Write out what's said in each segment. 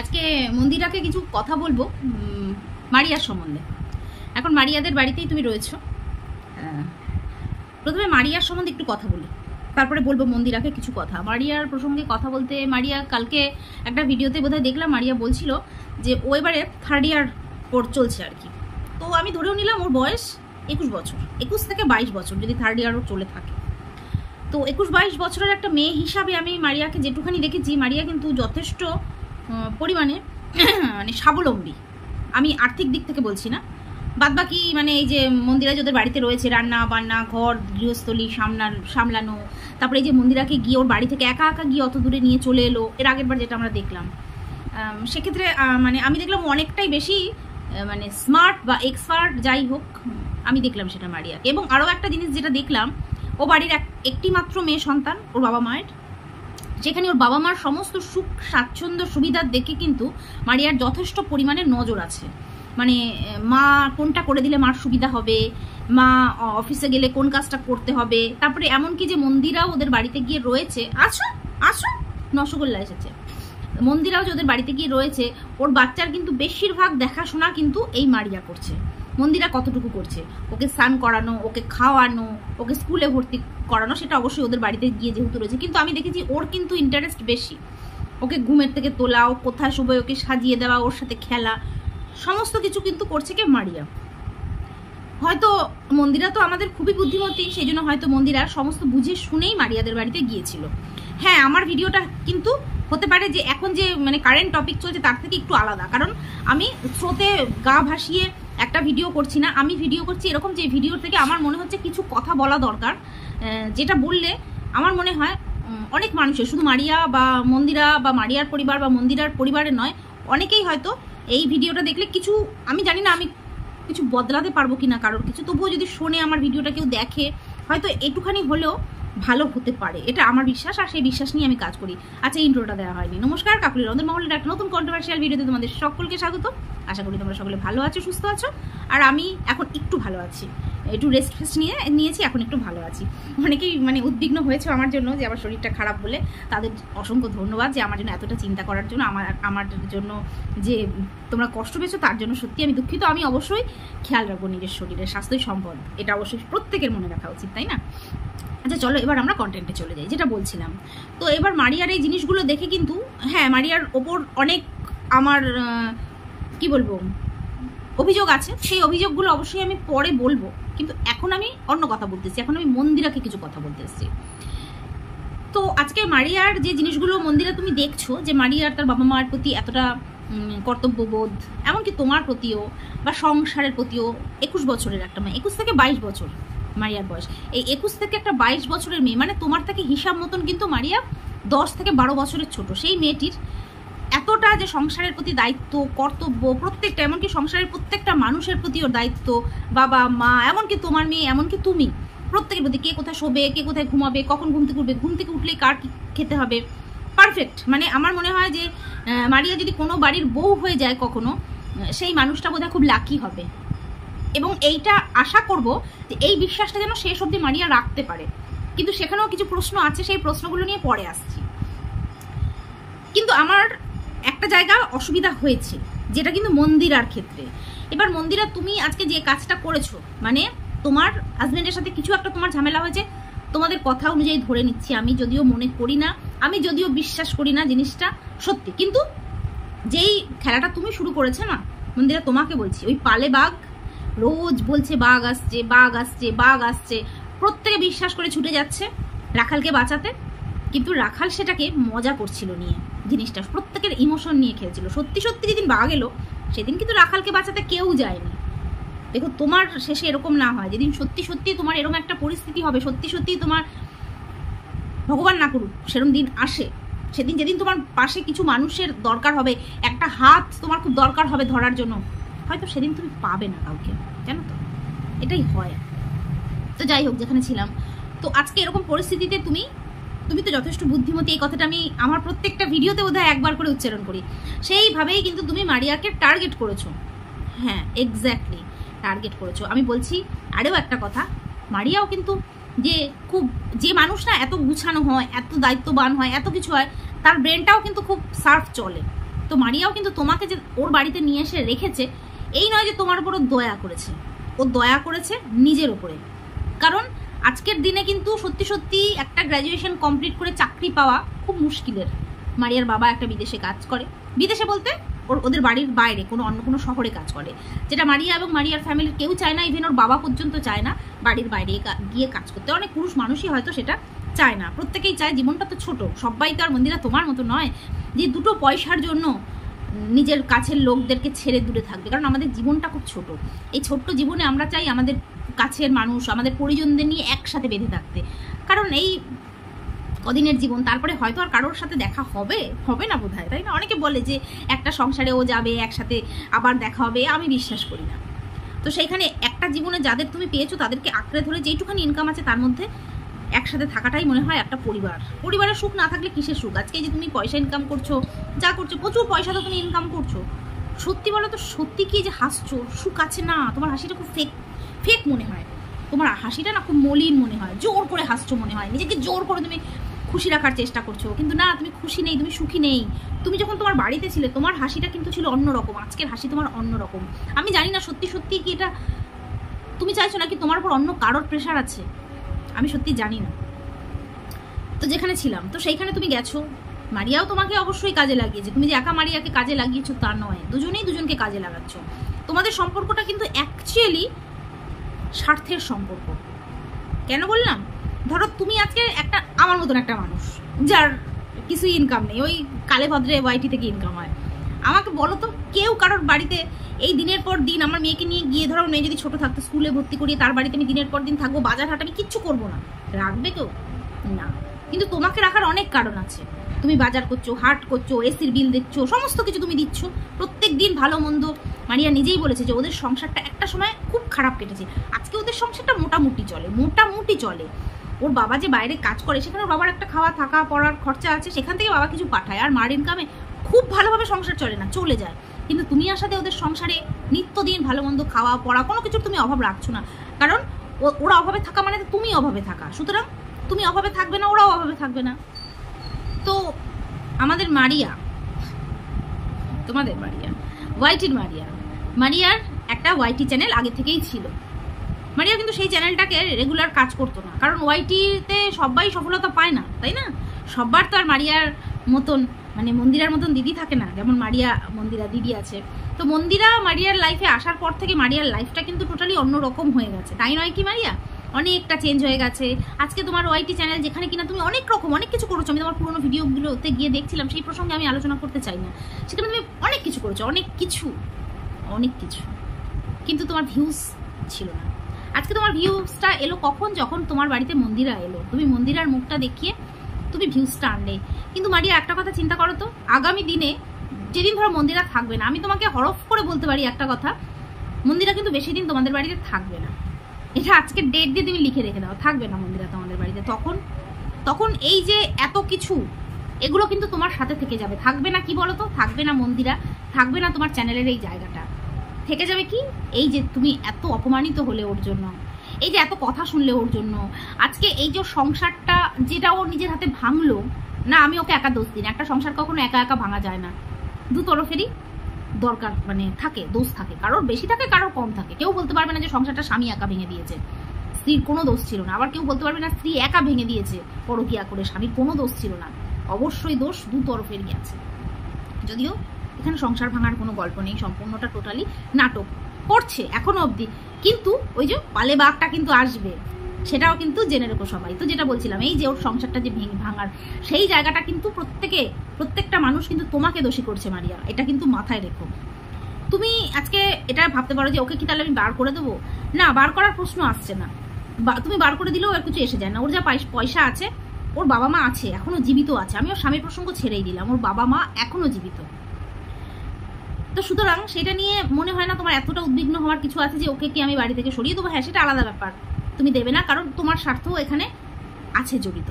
আজকে মন্দিরাকে কিছু কথা বলব মারিয়ার সম্বন্ধে। এখন মারিয়াদের বাড়িতেই তুমি রয়েছো। প্রথমে মারিয়ার সম্বন্ধে একটু কথা বলি। তারপরে বলব মন্দিরাকে কিছু কথা। মারিয়ার প্রসঙ্গে কথা বলতে, মারিয়া কালকে একটা ভিডিওতে বোধহয় দেখলাম, মারিয়া বলছিল যে ও এবারে থার্ড ইয়ার ওর চলছে আর কি। তো আমি ধরেও নিলাম ওর বয়স একুশ বছর। একুশ থেকে বাইশ বছর যদি থার্ড ইয়ার ওর চলে থাকে। তো একুশ বাইশ বছরের একটা মেয়ে হিসাবে আমি মারিয়াকে যেটুখানি দেখেছি, মারিয়া কিন্তু যথেষ্ট পরিমাণে মানে স্বাবলম্বী। আমি আর্থিক দিক থেকে বলছি না। বাদ বাকি মানে এই যে মন্দিরা যাদের বাড়িতে রয়েছে, রান্না, বান্না, ঘর, গৃহস্থলী সামলান সামলানো। তারপরে এই যে মন্দিরাকে গিয়ে ওর বাড়ি থেকে একা একা গিয়ে অত দূরে নিয়ে চলে এলো, এর আগের বার যেটা আমরা দেখলাম। সেক্ষেত্রে মানে আমি দেখলাম অনেকটাই বেশি মানে স্মার্ট বা এক্সপার্ট যাই হোক, আমি দেখলাম সেটা মারিয়া এবং আরও একটা জিনিস যেটা দেখলাম, ও বাড়ির এক একটি মাত্র মেয়ে সন্তান, ওর বাবা মায়ের। যেখানে ওর বাবা মার সমস্ত সুখ, স্বাচ্ছন্দ্য, সুবিধা দেখে কিন্তু মারিয়ার যথেষ্ট পরিমাণে নজর আছে। মানে মা কোনটা করে দিলে মার সুবিধা হবে? মা অফিসে গেলে কোন কাজটা করতে হবে? তারপরে এমনকি যে মন্দিরাও ওদের বাড়িতে গিয়ে রয়েছে, আসো আসো নসগোল্লা এসেছে। মন্দিরাও যে ওদের বাড়িতে গিয়ে রয়েছে, ওর বাচ্চার কিন্তু বেশিরভাগ দেখাশোনা কিন্তু এই মারিয়া করছে। মন্দিরা কতটুকু করছে? ওকে স্নান করানো, ওকে খাওয়ানো, ওকে স্কুলে ভর্তি করানো, সেটা অবশ্যই ওদের বাড়িতে গিয়ে যেহেতু রয়েছে। কিন্তু আমি দেখেছি ওর কিন্তু ইন্টারেস্ট বেশি। ওকে ঘুমের থেকে তোলা, ও কোথায় শোবে, ওকে সাজিয়ে দেওয়া, ওর সাথে খেলা, সমস্ত কিছু কিন্তু করছে কে? মারিয়া। হয়তো মন্দিরা তো আমাদের খুবই বুদ্ধিমতী, সেই জন্য হয়তো মন্দিরা সমস্ত বুঝে শুনেই মারিয়াদের বাড়িতে গিয়েছিল। হ্যাঁ আমার ভিডিওটা কিন্তু হতে পারে যে এখন যে মানে কারেন্ট টপিক চলছে, তার থেকে একটু আলাদা। কারণ আমি স্রোতে গা ভাসিয়ে একটা ভিডিও করছি না, আমি ভিডিও করছি, এরকম যে ভিডিও থেকে আমার মনে হচ্ছে কিছু কথা বলা দরকার। যেটা বললে আমার মনে হয় অনেক মানুষের, শুধু মারিয়া বা মন্দিরা বা মারিয়ার পরিবার বা মন্দিরার পরিবারের নয়, অনেকেই হয়তো এই ভিডিওটা দেখলে কিছু, আমি জানি না আমি কিছু বদলাতে পারব কিনা কারোর কিছু, তবুও যদি শোনে আমার ভিডিওটা কেউ দেখে, হয়তো একটুখানি হলেও ভালো হতে পারে। এটা আমার বিশ্বাস, আর সেই বিশ্বাস নিয়ে আমি কাজ করি। আচ্ছা ইন্ট্রোটা দেওয়া হয়নি। নমস্কার, কাকুলি রন্ধন মহলের একটা নতুন কন্ট্রোভার্সিয়াল ভিডিওতে তোমাদের সকলকে স্বাগত। আশা করি তোমরা সকলে ভালো আছো, সুস্থ আছো। আর আমি এখন একটু ভালো আছি। একটু রেস্ট ফেস্ট নিয়ে, নিয়েছি, এখন একটু ভালো আছি। অনেকেই মানে উদ্বিগ্ন হয়েছে আমার জন্য যে আমার শরীরটা খারাপ বলে তাদের অসংখ্য ধন্যবাদ যে আমার জন্য এতটা চিন্তা করার জন্য, আমার আমার জন্য যে তোমরা কষ্ট পেয়েছ, তার জন্য সত্যি আমি দুঃখিত। আমি অবশ্যই খেয়াল রাখব নিজের শরীরের স্বাস্থ্যই সম্পদ। এটা অবশ্যই প্রত্যেকের মনে রাখা উচিত, তাই না? আচ্ছা চলো এবার আমরা কন্টেন্টে চলে যাই, যেটা বলছিলাম। তো এবার মারিয়ার এই জিনিসগুলো দেখে কিন্তু হ্যাঁ মারিয়ার ওপর অনেক আমার কি বলব, অভিযোগ আছে। সেই অভিযোগগুলো অবশ্যই আমি পরে বলব। কিন্তু এখন আমি অন্য কথা বলতেছি এখন আমি মন্দিরাকে কিছু কথা বলতে এসেছি। তো আজকে মারিয়ার যে জিনিসগুলো মন্দিরে তুমি দেখছ, যে মারিয়ার তার বাবা মার প্রতি এতটা কর্তব্যবোধ, এমনকি তোমার প্রতিও, বা সংসারের প্রতিও, একুশ বছরের একটা মেয়ে, একুশ থেকে বাইশ বছর। মারিয়ার বয়স। এই একুশ থেকে একটা বাইশ বছরের মেয়ে মানে তোমার থেকে হিসাব মতন কিন্তু মারিয়া দশ থেকে বারো বছরের ছোট। সেই মেয়েটির এতটা যে সংসারের প্রতি দায়িত্ব, কর্তব্য, প্রত্যেকটা, এমনকি সংসারের প্রত্যেকটা মানুষের প্রতি ওর দায়িত্ব, বাবা, মা, এমনকি তোমার মেয়ে, এমনকি তুমি, প্রত্যেকের প্রতি কে কোথায় শোবে, কে কোথায় ঘুমাবে, কখন ঘুম থেকে উঠবে, ঘুম থেকে উঠলে কার খেতে হবে? পারফেক্ট মানে আমার মনে হয় যে মারিয়া যদি কোনো বাড়ির বউ হয়ে যায় কখনো, সেই মানুষটা বোধহয় খুব লাকি হবে। এবং এইটা আশা করব যে এই বিশ্বাসটা যেন শেষ অবধি মারিয়া রাখতে পারে। কিন্তু সেখানেও কিছু প্রশ্ন আছে, সেই প্রশ্নগুলো নিয়ে পরে আসছি। কিন্তু আমার একটা জায়গা অসুবিধা হয়েছে, যেটা কিন্তু মন্দিরার ক্ষেত্রে। এবার মন্দিরা, তুমি আজকে যে কাজটা করেছ মানে তোমার হাজবেন্ডের সাথে কিছু একটা তোমার ঝামেলা হয়েছে, তোমাদের কথা অনুযায়ী ধরে নিচ্ছি আমি, যদিও মনে করি না, আমি যদিও বিশ্বাস করি না জিনিসটা সত্যি। কিন্তু যেই খেলাটা তুমি শুরু করেছে না, মন্দিরা, তোমাকে বলছি, ওই পালে বাঘ রোজ বলছে, বাঘ আসছে বাঘ আসছে বাঘ আসছে। প্রত্যেকে বিশ্বাস করে ছুটে যাচ্ছে রাখালকে বাঁচাতে। কিন্তু রাখাল সেটাকে মজা করছিল নিয়ে জিনিসটা। প্রত্যেকের ইমোশন নিয়ে খেলছিল। সত্যি সত্যি যেদিন বাঘ এলো, সেদিন কিন্তু রাখালকে বাঁচাতে কেউ যায়নি। দেখো, তোমার শেষে এরকম না হয়। যেদিন সত্যি সত্যি তোমার এরকম একটা পরিস্থিতি হবে, সত্যি সত্যি তোমার ভগবান না করুক, সেরকম দিন আসে। সেদিন যেদিন তোমার পাশে কিছু মানুষের দরকার হবে, একটা হাত তোমার খুব দরকার হবে ধরার জন্য হয়তো সেদিন তুমি পাবে না কাউকে, জানো তো? এটাই হয় তো যাই হোক, যেখানে ছিলাম। তো আজকে এরকম পরিস্থিতিতে তুমি তুমি তো যথেষ্ট বুদ্ধিমতী, এই কথাটা আমি আমার প্রত্যেকটা ভিডিওতে বোধহয় একবার করে উচ্চারণ করি। সেইভাবেই কিন্তু তুমি মারিয়াকে টার্গেট করেছ। হ্যাঁ এক্স্যাক্টলি টার্গেট করেছ। আমি বলছি আরেও একটা কথা, মারিয়াও কিন্তু যে খুব, যে মানুষ না এত গুছানো হয়, এত দায়িত্ববান হয়, এত কিছু হয়, তার ব্রেনটাও কিন্তু খুব সার্ফ চলে। তো তো মারিয়াও কিন্তু তোমাকে যে ওর বাড়িতে নিয়ে এসে রেখেছে এই নয় যে তোমার উপর দয়া করেছে। ও দয়া করেছে নিজের উপরে। কারণ আজকের দিনে কিন্তু সত্যি সত্যি একটা গ্র্যাজুয়েশন কমপ্লিট করে চাকরি পাওয়া খুব মুশকিলের। মারিয়ার বাবা একটা বিদেশে কাজ করে। বিদেশে বলতে ওর, ওদের বাড়ির বাইরে, কোনো অন্য কোনো শহরে কাজ করে। যেটা মারিয়া এবং মারিয়ার ফ্যামিলির কেউ চায় না ইভেন ওর বাবা পর্যন্ত চায় না বাড়ির বাইরে গিয়ে কাজ করতে। অনেক পুরুষ মানুষই হয়তো সেটা চায় না। প্রত্যেকেই চায়, জীবনটা তো ছোট। সবাই তো আর মন্দিরা তোমার মতো নয় যে দুটো পয়সার জন্য নিজের কাছের লোকদেরকে ছেড়ে দূরে থাকবে। কারণ আমাদের জীবনটা খুব ছোট। এই ছোট্ট জীবনে আমরা চাই আমাদের কাছের মানুষ, আমাদের পরিজনদের নিয়ে একসাথে বেঁধে থাকতে। কারণ এই কদিনের জীবন, তারপরে হয়তো আর কারোর সাথে দেখা হবে হবে না বোধ তাই না? অনেকে বলে যে একটা সংসারে ও যাবে, একসাথে আবার দেখা হবে, আমি বিশ্বাস করি না। তো সেইখানে একটা জীবনে যাদের তুমি পেয়েছ, তাদেরকে আঁকড়ে ধরে যেইটুখানি ইনকাম আছে তার মধ্যে একসাথে থাকাটাই মনে হয় একটা পরিবার। পরিবারের সুখ না থাকলে কিসের সুখ? আজকে যে তুমি পয়সা ইনকাম করছ, যা করছ, প্রচুর পয়সা তো তুমি ইনকাম করছ। সত্যি বলো তো, সত্যি কি যে হাসছো? সুখ আছে না? তোমার হাসিটা খুব ফেক ফেক মনে হয়। তোমার হাসিটা না খুব মলিন মনে হয়। জোর করে হাসছো মনে হয়। নিজেকে জোর করে তুমি খুশি রাখার চেষ্টা করছ। কিন্তু না, তুমি খুশি নেই, তুমি সুখী নেই। তুমি যখন তোমার বাড়িতে ছিলে, তোমার হাসিটা কিন্তু ছিল অন্যরকম। আজকের হাসি তোমার অন্যরকম। আমি জানি না সত্যি সত্যি কি এটা, তুমি চাইছো নাকি তোমার উপর অন্য কারোর প্রেশার আছে? আমি সত্যি জানি না। তো যেখানে ছিলাম, তো সেইখানে তুমি গেছো। মারিয়াও তোমাকে অবশ্যই কাজে লাগিয়েছে। তুমি যে একা মারিয়াকে কাজে লাগিয়েছো তা নয়, দুজনেই দুজনকে কাজে লাগাচ্ছ। তোমাদের সম্পর্কটা কিন্তু অ্যাকচুয়ালি স্বার্থের সম্পর্ক। কেন বললাম? ধরো তুমি আজকে একটা, আমার মতন একটা মানুষ, যার কিছু ইনকাম নেই। ওই কালে ভদ্রে ওয়াইটি থেকে ইনকাম হয়। আমাকে বলো তো, কেউ কারোর বাড়িতে এই দিনের পর দিন আমার মেয়েকে নিয়ে গিয়ে ধরো মেয়ে যদি ছোট থাকতো, স্কুলে ভর্তি করিয়ে তার বাড়িতে আমি দিনের পর দিন থাকব, বাজার হাট আমি কিচ্ছু করব না। রাখবে কেউ না। কিন্তু তোমাকে রাখার অনেক কারণ আছে। তুমি বাজার করছ, হাট করছ, এসির বিল দিচ্ছ, সমস্ত কিছু তুমি দিচ্ছ। প্রত্যেক দিন ভালো মন্দ মারিয়া নিজেই বলেছে যে ওদের সংসারটা একটা সময় খুব খারাপ কেটেছে। আজকে ওদের সংসারটা মোটামুটি চলে মোটামুটি চলে। ওর বাবা যে বাইরে কাজ করে, সেখানে বাবার একটা খাওয়া থাকা পড়ার খরচা আছে, সেখান থেকে বাবা কিছু পাঠায়। আর মার ইনকামে খুব ভালোভাবে সংসার চলে না, চলে যায়। কিন্তু তুমি আসাতে ওদের সংসারে নিত্যদিন ভালো মন্দ খাওয়া, পড়া, কোনো কিছুর তুমি অভাব রাখছো না। কারণ ওরা অভাবে থাকা মানে তুমি অভাবে থাকা। সুতরাং তুমি অভাবে থাকবে না, ওরাও অভাবে থাকবে না। তো আমাদের মারিয়া, তোমাদের মারিয়া, ওয়াইটির মারিয়া, মারিয়ার একটা ওয়াইটি চ্যানেল আগে থেকেই ছিল। মারিয়া কিন্তু সেই চ্যানেলটাকে রেগুলার কাজ করতো না। কারণ ওয়াইটিতে সবাই সফলতা পায় না, তাই না? সবার তো আর মারিয়ার মতন মানে মন্দিরার মতন দিদি থাকে না, যেমন মারিয়া, মন্দিরা, দিদি আছে। তো মন্দিরা মারিয়ার লাইফে আসার পর থেকে মারিয়ার লাইফটা কিন্তু টোটালি অন্যরকম হয়ে গেছে। তাই নয় কি মারিয়া? অনেকটা চেঞ্জ হয়ে গেছে। আজকে তোমার ওয়াইটি চ্যানেল যেখানে কিনা তুমি অনেক রকম, অনেক কিছু করেছ। আমি তোমার পুরোনো ভিডিওগুলোতে গিয়ে দেখছিলাম, সেই প্রসঙ্গে আমি আলোচনা করতে চাই না। সেটা তুমি অনেক কিছু করেছ, অনেক কিছু অনেক কিছু। কিন্তু তোমার ভিউজ ছিল না। আজকে তোমার ভিউজটা এলো কখন? যখন তোমার বাড়িতে মন্দিরা এলো। তুমি মন্দিরার মুখটা দেখিয়ে তুমি ভিউজটা আনলে। কিন্তু মারিয়া, একটা কথা চিন্তা করো তো। আগামী দিনে যেদিন ধরো মন্দিরা থাকবে না, আমি তোমাকে হরফ করে বলতে পারি একটা কথা, মন্দিরা কিন্তু বেশি দিন তোমাদের বাড়িতে থাকবে না। এটা আজকে ডেট দিয়ে তুমি লিখে রেখে দাও, থাকবে না মন্দিরা তোমাদের বাড়িতে। তখন তখন এই যে এত কিছু, এগুলো কিন্তু তোমার সাথে থেকে যাবে। থাকবে না কি বলো তো থাকবে না মন্দিরা, থাকবে না তোমার চ্যানেলের এই জায়গাটা। থেকে যাবে কি? এই যে তুমি এত অপমানিত হলে ওর জন্য, এই যে এত কথা শুনলে ওর জন্য। আজকে এই যে সংসারটা, যেটা ও নিজের হাতে ভাঙলো না, আমি ওকে একা দোষ দিই না। একটা সংসার কখনো একা একা ভাঙা যায় না। দু তরফেরই দরকার মানে থাকে, দোষ থাকে। কারোর বেশি থাকে, কারোর কম থাকে। কেউ বলতে পারবে না যে সংসারটা স্বামী একা ভেঙে দিয়েছে। স্ত্রীর কোনো দোষ ছিল না। আবার কেউ বলতে পারবে না স্ত্রী একা ভেঙে দিয়েছে পরকিয়া করে। স্বামীর কোনো দোষ ছিল না। অবশ্যই দোষ দু তরফেরই আছে। যদিও এখানে সংসার ভাঙার কোনো গল্প নেই। সম্পূর্ণটা টোটালি নাটক করছে এখনও অবধি। কিন্তু ওই যে পালে বাঘটা কিন্তু আসবে। সেটাও কিন্তু জেনে রেখো সবাই। তো যেটা বলছিলাম, এই যে ওর সংসারটা যে ভেঙে ভাঙার, সেই জায়গাটা কিন্তু প্রত্যেকে, প্রত্যেকটা মানুষ কিন্তু তোমাকে দোষী করছে, মারিয়া। এটা কিন্তু মাথায় রেখো। তুমি আজকে এটা ভাবতে পারো যে ওকে কি তাহলে আমি বার করে দেবো? না, বার করার প্রশ্ন আসছে না। তুমি বার করে দিলেও আর কিছু এসে যায় না। ওর যা পয়সা আছে, ওর বাবা মা আছে, এখনও জীবিত আছে। আমি ওর স্বামীর প্রসঙ্গ ছেড়েই দিলাম। ওর বাবা মা এখনও জীবিত। তো সুতরাং সেটা নিয়ে মনে হয় না তোমার এতটা উদ্বিগ্ন হওয়ার কিছু আছে যে ওকে কি আমি বাড়ি থেকে সরিয়ে দেবো? হ্যাঁ সেটা আলাদা ব্যাপার। তুমি দেবে না, কারণ তোমার স্বার্থও এখানে আছে জড়িত।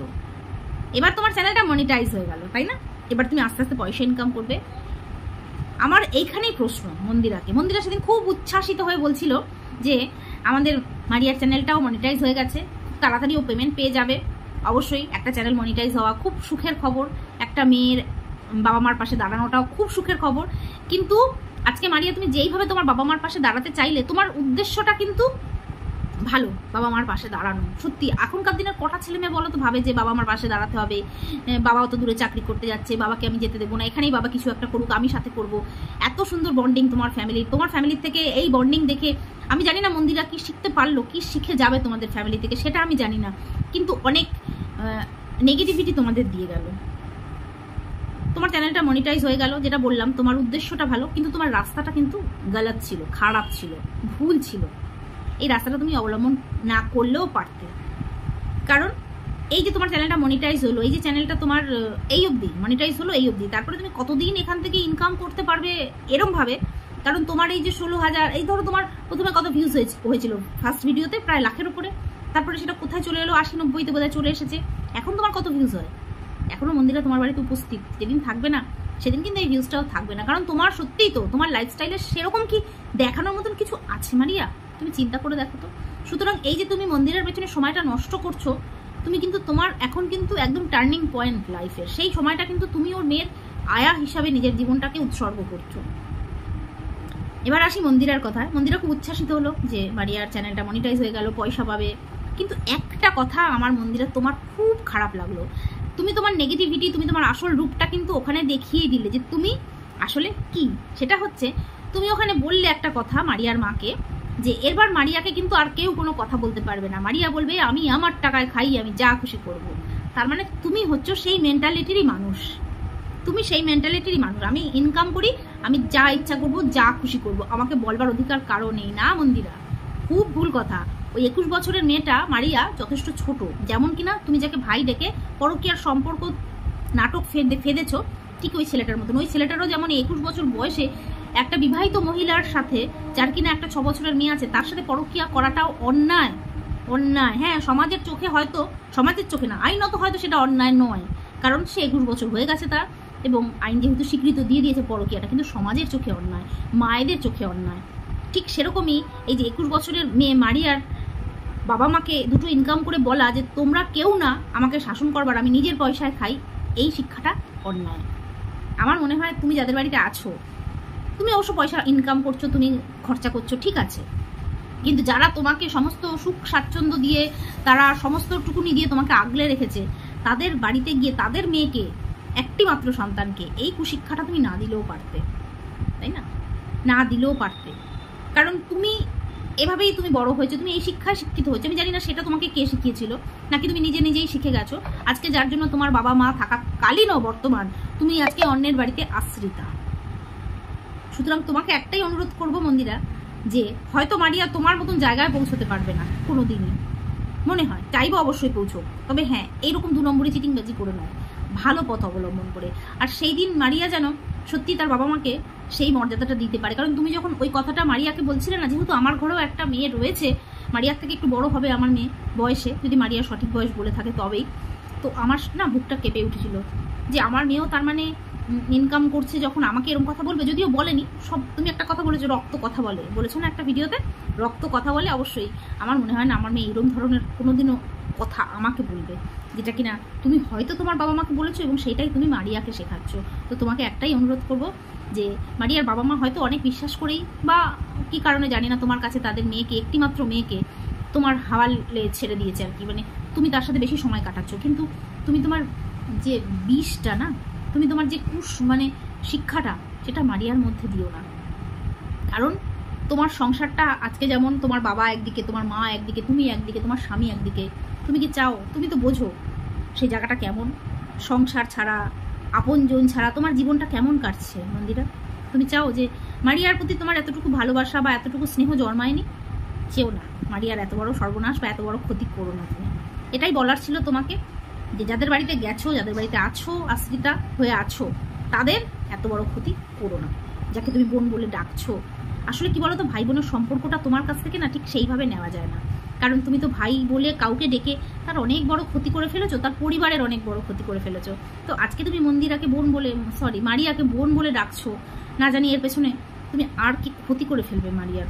এবার তোমার চ্যানেলটা মনিটাইজ হয়ে গেল, তাই না? এবার তুমি আস্তে আস্তে পয়সা ইনকাম করবে। আমার এইখানেই প্রশ্ন মন্দিরাকে। মন্দিরা সেদিন খুব উচ্ছ্বাসিত হয়ে বলছিল যে, আমাদের মারিয়ার চ্যানেলটাও মনিটাইজ হয়ে গেছে। তাড়াতাড়ি ও পেমেন্ট পেয়ে যাবে। অবশ্যই একটা চ্যানেল মনিটাইজ হওয়া খুব সুখের খবর। একটা মেয়ের বাবা মার পাশে দাঁড়ানোটাও খুব সুখের খবর। কিন্তু আজকে মারিয়া, তুমি যেইভাবে তোমার বাবা মার পাশে দাঁড়াতে চাইলে, তোমার উদ্দেশ্যটা কিন্তু ভালো বাবা মার পাশে দাঁড়ানো। সত্যি এখনকার দিনের কটা ছেলে মেয়ে বলো তো ভাবে যে বাবা মার পাশে দাঁড়াতে হবে? এ, বাবাও তো দূরে চাকরি করতে যাচ্ছে বাবাকে আমি যেতে দেবো না এখানেই বাবা কিছু একটা করুক আমি সাথে করব। এত সুন্দর বন্ডিং তোমার ফ্যামিলির তোমার ফ্যামিলির থেকে এই বন্ডিং দেখে আমি জানি না মন্দিরা কি শিখতে পারল কি শিখে যাবে তোমাদের ফ্যামিলি থেকে সেটা আমি জানি না। কিন্তু অনেক নেগেটিভিটি তোমাদের দিয়ে গেল। তোমার চ্যানেলটা মনিটাইজ হয়ে গেল যেটা বললাম তোমার উদ্দেশ্যটা ভালো কিন্তু তোমার রাস্তাটা কিন্তু গালাত ছিল খারাপ ছিল ভুল ছিল। এই রাস্তাটা তুমি অবলম্বন না করলেও পারতে। কারণ এই যে তোমার চ্যানেলটা মনিটাইজ হলো, এই যে চ্যানেলটা তোমার এই অবধি মনিটাইজ হলো এই অবধি, তারপরে তুমি কতদিন এখান থেকে ইনকাম করতে পারবে এরমভাবে? কারণ তোমার এই যে ষোলো হাজার, এই ধরো তোমার প্রথমে কত ভিউজ হয়েছিল ফার্স্ট ভিডিওতে প্রায় লাখের উপরে, তারপরে সেটা কোথায় চলে এলো, আশি নব্বইতে বোধহয় চলে এসেছে, এখন তোমার কত ভিউজ হয়? এখনও মন্দিরে তোমার বাড়িতে উপস্থিত, যেদিন থাকবে না, সেদিন কিন্তু এই ভিউজটাও থাকবে না। কারণ তোমার সত্যিই তো, তোমার লাইফস্টাইলে সেরকম কি দেখানোর মতন কিছু আছে মারিয়া? তুমি চিন্তা করে দেখো তো। সুতরাং এই যে তুমি মন্দিরের পেছনে সময়টা নষ্ট করছ, তুমি কিন্তু তোমার এখন কিন্তু একদম টার্নিং পয়েন্ট লাইফের সেই সময়টা কিন্তু তুমি ওর মেয়ের আয়া হিসাবে নিজের জীবনটাকে উৎসর্গ করছ। এবার আসি মন্দিরার কথা মন্দিরা খুব উচ্ছ্বাসিত হলো যে, মারিয়ার চ্যানেলটা মনিটাইজ হয়ে গেল, পয়সা পাবে। কিন্তু একটা কথা আমার মন্দিরে তোমার খুব খারাপ লাগল। তুমি তোমার নেগেটিভিটি তুমি তোমার আসল রূপটা কিন্তু ওখানে দেখিয়ে দিলে যে তুমি আসলে কি? সেটা হচ্ছে, তুমি ওখানে বললে একটা কথা মারিয়ার মাকে যে এরবার মারিয়াকে কিন্তু আর কেউ কোনো কথা বলতে পারবে না। মারিয়া বলবে, আমি আমার টাকায় খাই, আমি যা খুশি করব। তার মানে তুমি হচ্ছে সেই মেন্টালিটিরই মানুষ। তুমি সেই মেন্টালিটিরই মানুষ। আমি ইনকাম করি, আমি যা ইচ্ছা করব, যা খুশি করব। আমাকে বলবার অধিকার কারও নেই না, মন্দিরা? খুব ভুল কথা। ওই একুশ বছরের মেয়েটা, মারিয়া, যথেষ্ট ছোট। যেমন কিনা তুমি যাকে ভাই ডেকে পরকীয়ার সম্পর্ক নাটক ফেদে, ফেদেছ, ঠিক ওই ছেলেটার মতন। ওই ছেলেটারও যেমন একুশ বছর বয়সে একটা বিবাহিত মহিলার সাথে, যার কিনা একটা ছ বছরের মেয়ে আছে, তার সাথে পরকীয়া করাটাও অন্যায়। অন্যায়। হ্যাঁ সমাজের চোখে হয়তো, সমাজের চোখে না, আইনত হয়তো সেটা অন্যায় নয়। কারণ সে একুশ বছর হয়ে গেছে তার, এবং আইন যেহেতু স্বীকৃত দিয়ে দিয়েছে পরকীয়াটা, কিন্তু সমাজের চোখে অন্যায়, মায়েদের চোখে অন্যায়। ঠিক সেরকমই এই যে একুশ বছরের মেয়ে মারিয়ার বাবা মাকে দুটো ইনকাম করে বলা যে, তোমরা কেউ না আমাকে শাসন করবার, আমি নিজের পয়সায় খাই, এই শিক্ষাটা অন্যায়। আমার মনে হয় তুমি যাদের বাড়িতে আছো তুমি অবশ্য পয়সা ইনকাম করছ, তুমি খরচা করছ, ঠিক আছে। কিন্তু যারা তোমাকে সমস্ত সুখ স্বাচ্ছন্দ্য দিয়ে, তারা সমস্ত টুকুনি দিয়ে তোমাকে আগলে রেখেছে, তাদের বাড়িতে গিয়ে তাদের মেয়েকে একটি মাত্র সন্তানকে, এই কুশিক্ষাটা তুমি না দিলেও পারতে, তাই না? না দিলেও পারতে। কারণ তুমি এভাবেই তুমি বড় হয়েছো, তুমি এই শিক্ষায় শিক্ষিত হয়েছো। আমি জানি না সেটা তোমাকে কে শিখিয়েছিল, নাকি তুমি নিজে নিজেই শিখে গেছো। আজকে যার জন্য তোমার বাবা মা থাকাকালীনও বর্তমান, তুমি আজকে অন্যের বাড়িতে আশ্রিতা। সুতরাং তোমাকে একটাই অনুরোধ করব মন্দিরা, যে হয়তো মারিয়া তোমার মতন জায়গায় পৌঁছতে পারবে না কোনো দিনই মনে হয়, চাইব অবশ্যই পৌঁছোক। তবে হ্যাঁ এইরকম দু নম্বরে চিটিংবাজি করে নয় ভালো পথ অবলম্বন করে। আর সেই দিন মারিয়া যেন সত্যি তার বাবা মাকে সেই মর্যাদাটা দিতে পারে। কারণ তুমি যখন ওই কথাটা মারিয়াকে বলছিলে না, যেহেতু আমার ঘরেও একটা মেয়ে রয়েছে, মারিয়ার থেকে একটু বড় হবে আমার মেয়ে বয়সে, যদি মারিয়া সঠিক বয়স বলে থাকে তবেই। তো আমার না বুকটা কেঁপে উঠেছিল যে আমার মেয়েও তার মানে ইনকাম করছে যখন আমাকে এরকম কথা বলবে, যদিও বলেনি, সব তুমি একটা কথা বলেছ, রক্ত কথা বলে। বলেছ না একটা ভিডিওতে? রক্ত কথা বলে, অবশ্যই। আমার মনে হয় না, আমার মেয়ে এরকম ধরনের কোনোদিনও কথা আমাকে বলবে, যেটা কিনা তুমি হয়তো তোমার বাবা মাকে বলেছ এবং সেটাই তুমি মারিয়াকে শেখাচ্ছ। তো তোমাকে একটাই অনুরোধ করব যে, মারিয়ার বাবা মা হয়তো অনেক বিশ্বাস করেই বা কি কারণে জানি না, তোমার কাছে তাদের মেয়েকে, একটিমাত্র মেয়েকে তোমার হাওয়ালে ছেড়ে দিয়েছে আর কি। মানে তুমি তার সাথে বেশি সময় কাটাচ্ছ। কিন্তু তুমি তোমার যে বিষটা না তুমি তোমার যে কুশ মানে শিক্ষাটা, সেটা মারিয়ার মধ্যে দিও না। কারণ তোমার সংসারটা আজকে যেমন তোমার বাবা একদিকে, তোমার মা একদিকে, তুমি একদিকে, তোমার স্বামী একদিকে, তুমি কি চাও? তুমি তো বোঝো সেই জায়গাটা কেমন। সংসার ছাড়া, আপনজন ছাড়া তোমার জীবনটা কেমন কাটছে মন্দিরা তুমি চাও যে মারিয়ার প্রতি তোমার এতটুকু ভালোবাসা বা এতটুকু স্নেহ জন্মায়নি? চেও না। মারিয়ার এত বড় সর্বনাশ বা এত বড় ক্ষতি করো না তুমি। এটাই বলার ছিল তোমাকে। যে যাদের বাড়িতে গেছো, যাদের বাড়িতে আছো, আশ্রিতা হয়ে আছো, তাদের এত বড় ক্ষতি করো না। যাকে তুমি বোন বলে ডাকছো। আসলে কি বলো তো ভাই বোনের সম্পর্কটা তোমার কাছ থেকে না ঠিক সেইভাবে নেওয়া যায় না। কারণ তুমি তো ভাই বলে কাউকে ডেকে তার অনেক বড় ক্ষতি করে ফেলেছো, তার পরিবারের অনেক বড় ক্ষতি করে ফেলেছো। তো আজকে তুমি মন্দিরাকে বোন বলে সরি মারিয়াকে বোন বলে ডাকছো, না জানি এর পেছনে তুমি আর কি ক্ষতি করে ফেলবে মারিয়ার?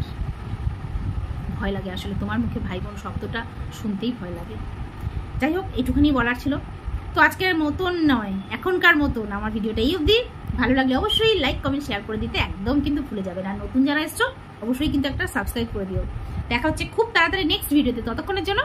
ভয় লাগে আসলে, তোমার মুখে ভাই বোন শব্দটা শুনতেই ভয় লাগে। যাই হোক, এইটুখানি বলার ছিল। তো আজকের মতন নয়, এখনকার মতন আমার ভিডিওটা এই অবধি। ভালো লাগলে অবশ্যই লাইক কমেন্ট শেয়ার করে দিতে একদম কিন্তু ভুলে যাবে না। নতুন যারা এসছো, অবশ্যই কিন্তু একটা সাবস্ক্রাইব করে দিও। দেখা হচ্ছে খুব তাড়াতাড়ি নেক্সট ভিডিওতে ততক্ষণের জন্য